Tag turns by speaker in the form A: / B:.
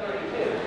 A: 32.